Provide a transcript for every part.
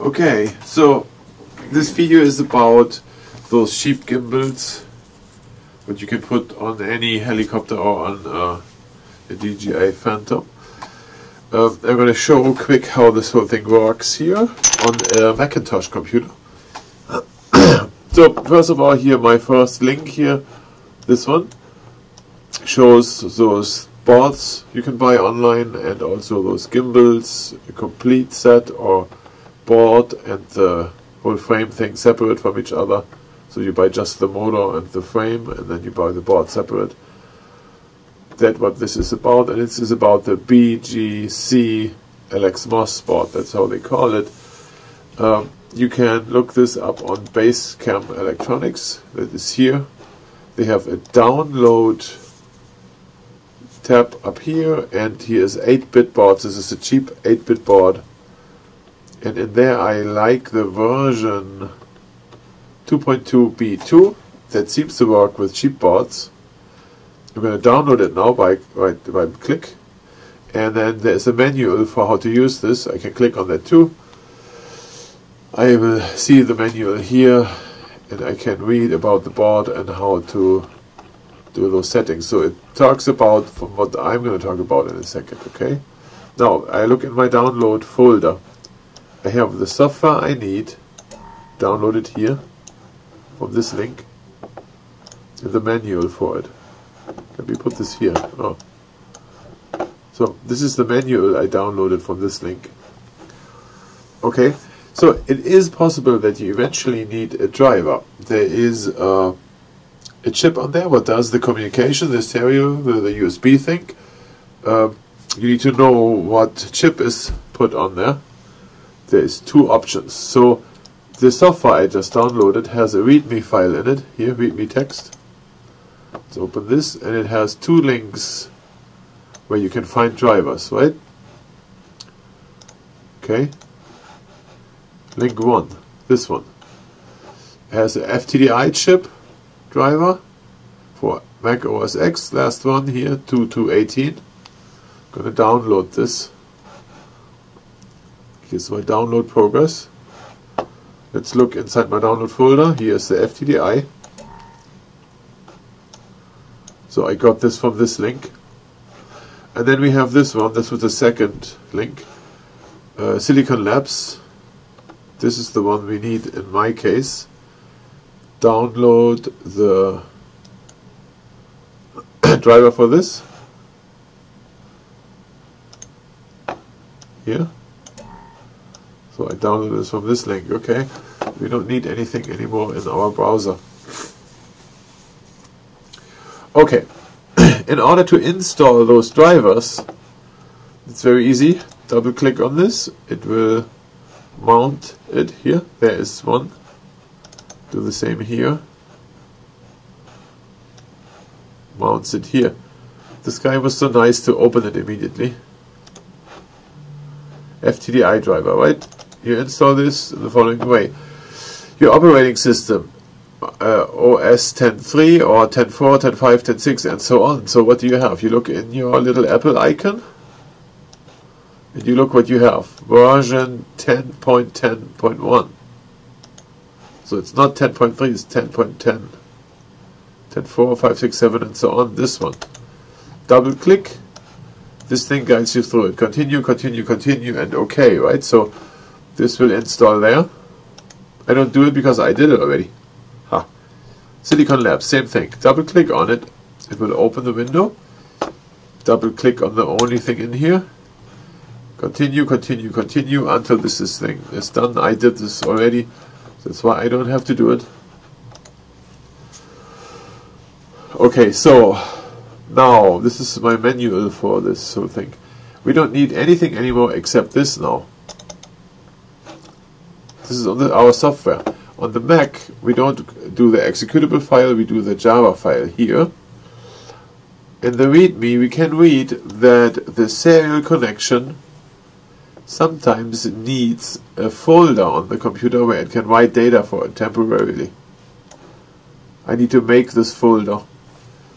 Okay, so this video is about those cheap gimbals what you can put on any helicopter or on uh, a DJI Phantom. Um, I'm going to show real quick how this whole thing works here on a Macintosh computer. so first of all here my first link here, this one, shows those boards you can buy online and also those gimbals, a complete set or board and the whole frame thing separate from each other. So you buy just the motor and the frame and then you buy the board separate. That's what this is about and this is about the BGC AlexMos board, that's how they call it. Um, you can look this up on Basecamp Electronics, that is here. They have a download tab up here and here is 8-bit boards. This is a cheap 8-bit board and in there I like the version 2.2b2 that seems to work with cheap boards. I'm going to download it now by, by, by click and then there's a manual for how to use this. I can click on that too. I will see the manual here and I can read about the board and how to do those settings. So it talks about what I'm going to talk about in a second, okay? Now, I look in my download folder. I have the software I need downloaded here from this link and the manual for it. Let me put this here. Oh. So this is the manual I downloaded from this link. Okay, so it is possible that you eventually need a driver. There is a, a chip on there what does the communication, the stereo, the, the USB thing. Uh, you need to know what chip is put on there there is two options. So the software I just downloaded has a README file in it, here, README text. Let's open this, and it has two links where you can find drivers, right? Okay. Link 1, this one. It has a FTDI chip driver for Mac OS X, last one here, 2218. Gonna download this. Here's my download progress. Let's look inside my download folder. Here's the FTDI. So I got this from this link. And then we have this one. This was the second link. Uh, Silicon Labs. This is the one we need in my case. Download the driver for this. Here. I downloaded this from this link, okay? We don't need anything anymore in our browser. Okay, in order to install those drivers, it's very easy. Double click on this, it will mount it here. There is one. Do the same here. Mounts it here. This guy was so nice to open it immediately. FTDI driver, right? You install this the following way. Your operating system, uh, OS 10.3 or 10.4, 10.5, 10.6 and so on. So what do you have? You look in your little Apple icon and you look what you have. Version 10.10.1. So it's not 10.3, it's 10.10. 10.4, 5, 6, 7 and so on. This one. Double click. This thing guides you through it. Continue, continue, continue and OK, right? So this will install there. I don't do it because I did it already. Ha. Silicon Labs, same thing. Double click on it. It will open the window. Double click on the only thing in here. Continue, continue, continue until this is thing is done. I did this already. That's why I don't have to do it. Okay, so now this is my manual for this whole thing. We don't need anything anymore except this now. This is on the, our software. On the Mac, we don't do the executable file, we do the Java file here. In the README, we can read that the serial connection sometimes needs a folder on the computer where it can write data for it temporarily. I need to make this folder,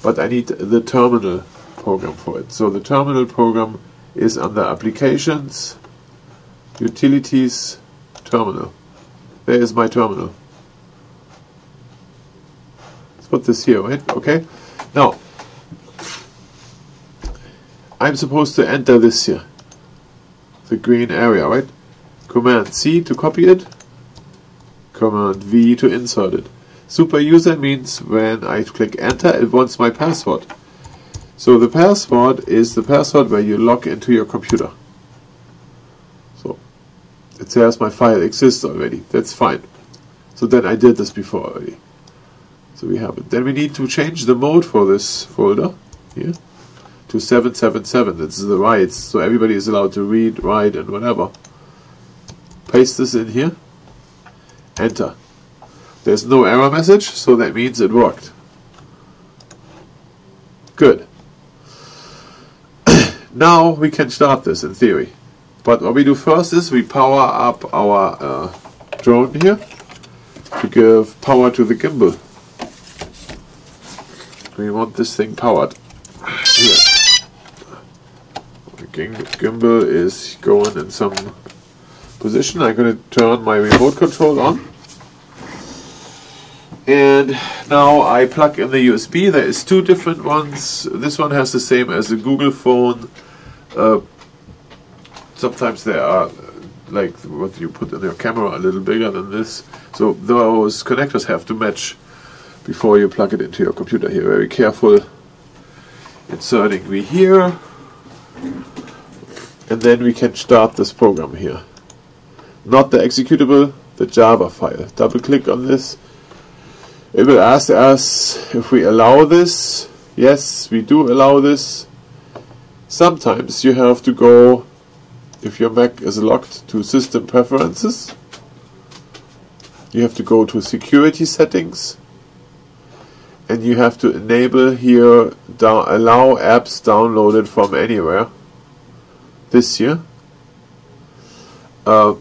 but I need the terminal program for it. So the terminal program is under Applications, Utilities, terminal. There is my terminal. Let's put this here, right? Okay. Now, I'm supposed to enter this here. The green area, right? Command C to copy it. Command V to insert it. Super user means when I click enter, it wants my password. So the password is the password where you log into your computer. It says my file exists already. That's fine. So then I did this before already. So we have it. Then we need to change the mode for this folder here to 777. That's the rights. So everybody is allowed to read, write, and whatever. Paste this in here. Enter. There's no error message, so that means it worked. Good. Now we can start this in theory. But what we do first is we power up our uh, drone here to give power to the gimbal. We want this thing powered. Here. The gimbal is going in some position. I'm going to turn my remote control on. And now I plug in the USB. There is two different ones. This one has the same as the Google phone uh, sometimes they are like what you put in your camera a little bigger than this. So those connectors have to match before you plug it into your computer here. Very careful inserting we here. And then we can start this program here. Not the executable, the Java file. Double click on this. It will ask us if we allow this. Yes, we do allow this. Sometimes you have to go, if your Mac is locked, to System Preferences. You have to go to Security Settings. And you have to enable here, allow apps downloaded from anywhere. This year Uh,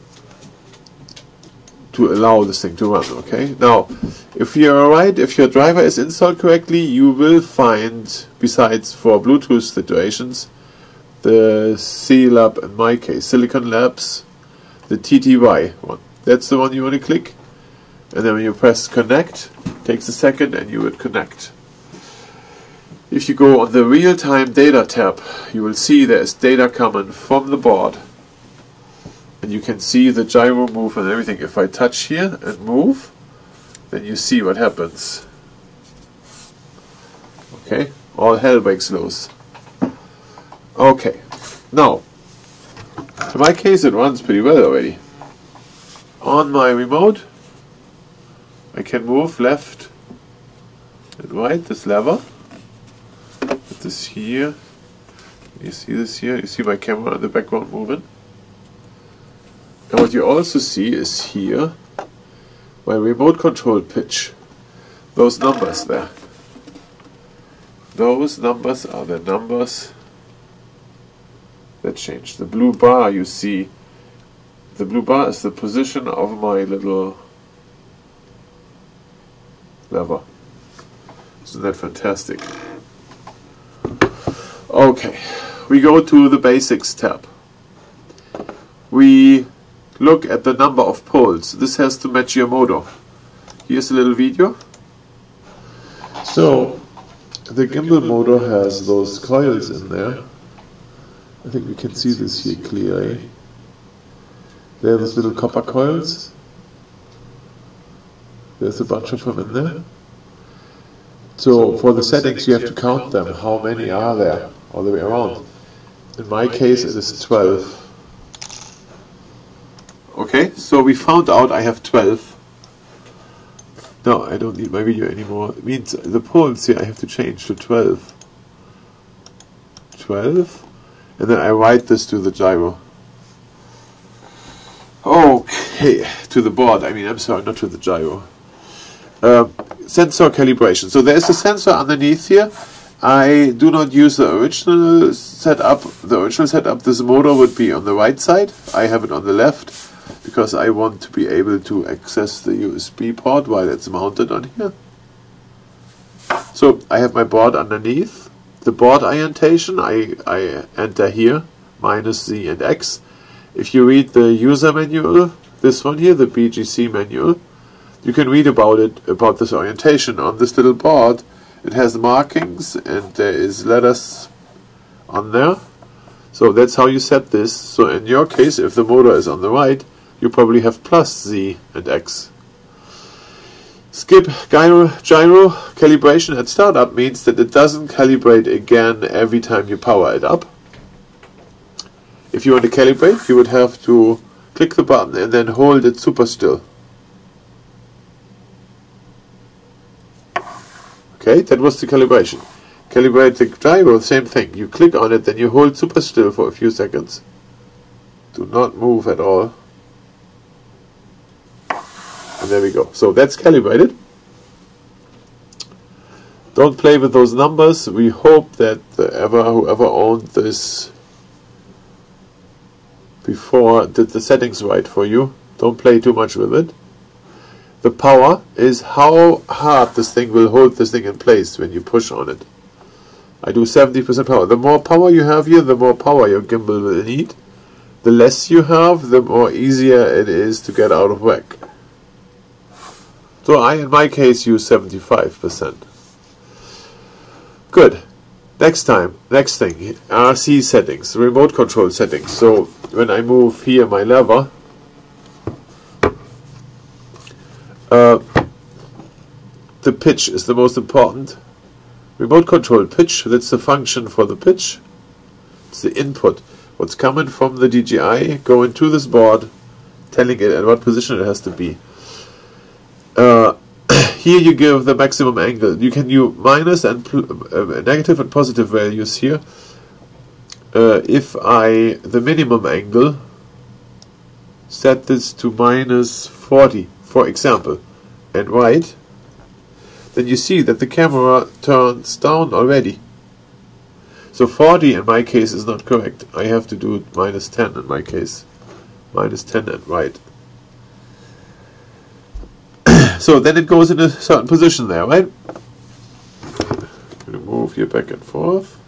to allow this thing to run, okay? Now, if you're right, if your driver is installed correctly, you will find, besides for Bluetooth situations, the C-Lab, in my case, Silicon Labs, the TTY one. That's the one you want to click. And then when you press connect, takes a second and you would connect. If you go on the real-time data tab, you will see there's data coming from the board. And you can see the gyro move and everything. If I touch here and move, then you see what happens. Okay, all hell breaks loose. Okay, now, in my case it runs pretty well already. On my remote, I can move left and right, this lever. Put this here. You see this here? You see my camera in the background moving? And what you also see is here my remote control pitch. Those numbers there. Those numbers are the numbers that changed. The blue bar you see, the blue bar is the position of my little lever. Isn't that fantastic? Okay, we go to the basics tab. We look at the number of poles. This has to match your motor. Here's a little video. So, the gimbal motor has those coils in there I think we can see this here clearly. There are those little copper coils. There's a bunch of them in there. So for the settings you have to count them. How many are there all the way around? In my case it is 12. Okay, so we found out I have 12. No, I don't need my video anymore. It means the poles here I have to change to 12. 12? And then I write this to the gyro. Okay, to the board, I mean, I'm sorry, not to the gyro. Uh, sensor calibration. So there is a sensor underneath here. I do not use the original setup. The original setup, this motor would be on the right side. I have it on the left because I want to be able to access the USB port while it's mounted on here. So I have my board underneath the board orientation, I, I enter here, minus Z and X. If you read the user manual, this one here, the BGC manual, you can read about it, about this orientation on this little board. It has markings and there is letters on there. So that's how you set this. So in your case, if the motor is on the right, you probably have plus Z and X. Skip gyro, gyro calibration at startup means that it doesn't calibrate again every time you power it up. If you want to calibrate, you would have to click the button and then hold it super still. Okay, that was the calibration. Calibrate the gyro, same thing. You click on it, then you hold super still for a few seconds. Do not move at all. And there we go. So that's calibrated. Don't play with those numbers. We hope that ever whoever owned this before did the settings right for you. Don't play too much with it. The power is how hard this thing will hold this thing in place when you push on it. I do 70% power. The more power you have here, the more power your gimbal will need. The less you have, the more easier it is to get out of whack. So I, in my case, use 75%. Good. Next time, next thing, RC settings, remote control settings. So when I move here my lever, Uh, the pitch is the most important. Remote control pitch, that's the function for the pitch. It's the input. What's coming from the DJI going to this board, telling it at what position it has to be. Here you give the maximum angle. You can use minus and uh, negative and positive values here. Uh, if I, the minimum angle, set this to minus 40 for example, and right, then you see that the camera turns down already. So 40 in my case is not correct. I have to do minus 10 in my case. Minus 10 and right. So then it goes in a certain position there, right? Move here back and forth.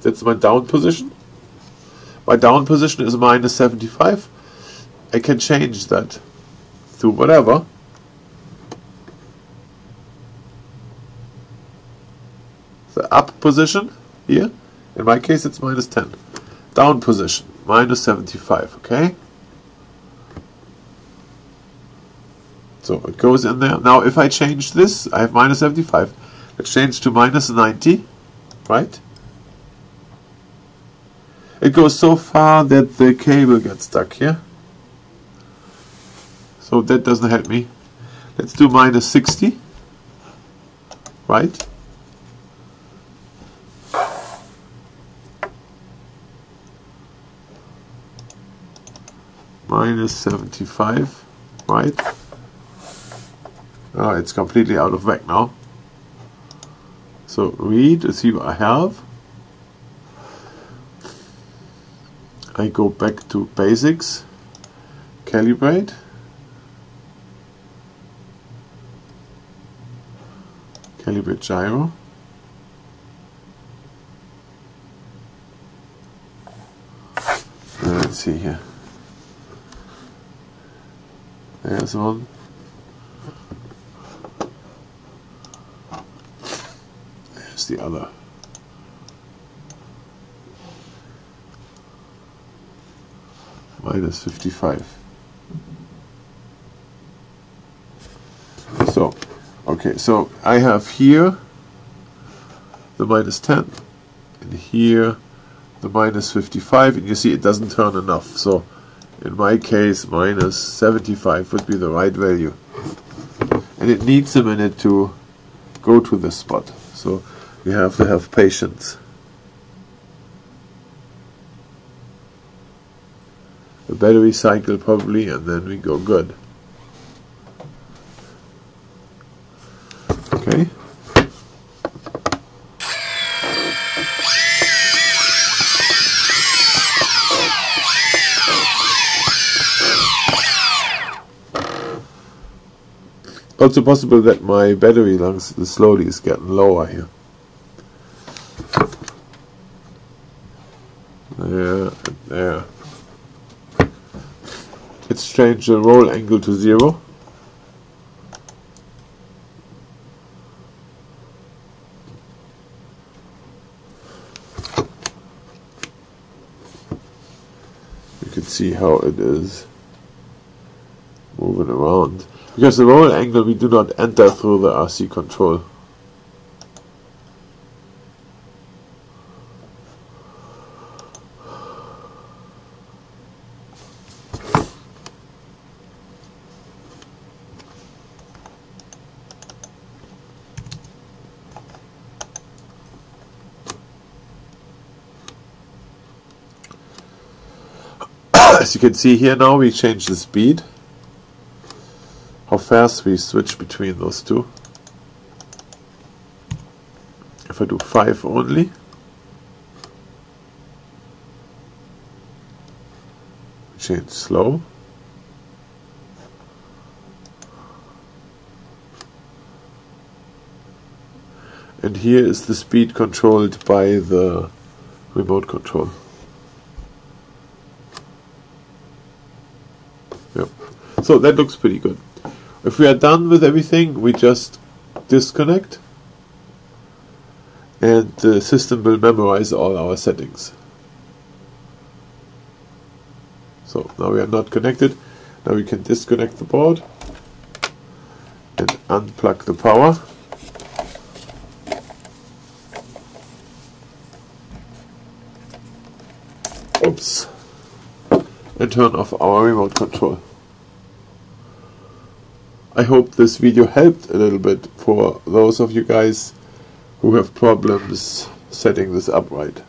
That's my down position. My down position is minus 75. I can change that to whatever. The up position here, in my case it's minus 10. Down position, minus 75, okay? So it goes in there. Now if I change this, I have minus 75. Let's change to minus 90, right? It goes so far that the cable gets stuck here. So that doesn't help me. Let's do minus 60. Right? Minus 75. Right? Oh, it's completely out of whack now. So read to see what I have. I go back to basics, calibrate. calibrate gyro. Uh, let's see here. There's one. There's the other. Minus 55. So, Okay, so I have here the minus 10 and here the minus 55 and you see it doesn't turn enough so in my case minus 75 would be the right value and it needs a minute to go to the spot so you have to have patience a battery cycle probably and then we go good Okay. Also possible that my battery lungs slowly is getting lower here. There, there. let's change the roll angle to zero you can see how it is moving around because the roll angle we do not enter through the RC control. As you can see here now we change the speed fast we switch between those two if I do 5 only change slow and here is the speed controlled by the remote control Yep. So that looks pretty good. If we are done with everything, we just disconnect and the system will memorize all our settings. So now we are not connected. Now we can disconnect the board and unplug the power. Oops and turn off our remote control. I hope this video helped a little bit for those of you guys who have problems setting this up right.